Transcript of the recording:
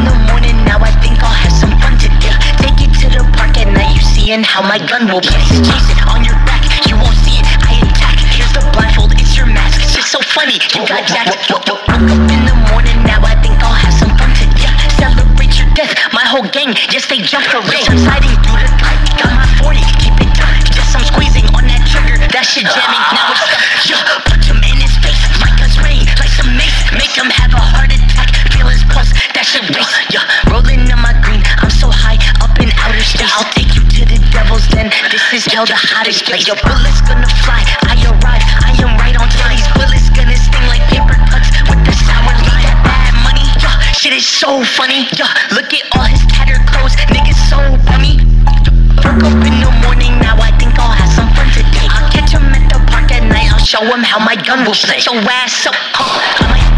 in the morning, now I think I'll have some fun today. Take it to the park at night, you seeing how my gun will blaze. Chase it on your back, you won't see it, I attack. Here's the blindfold, it's your mask. It's just so funny, you got jacked. Woke up in the morning, now I think I'll have some fun today. Celebrate your death, my whole gang, yes they jumped the ring. I'm sliding through the pipe, got my 40, keep it tight. Just I'm squeezing on that trigger, that shit jamming. Hell, the hottest place. Your bullets gonna fly. I arrive. I am right on time. These bullets gonna sting like paper cuts with the sour leaf. That bad money. Yeah, shit is so funny. Yeah, look at all his tattered clothes. Niggas so bummy. Woke up in the morning, now I think I'll have some fun today. I'll catch him at the park at night, I'll show him how my gun will play. Your ass up, huh?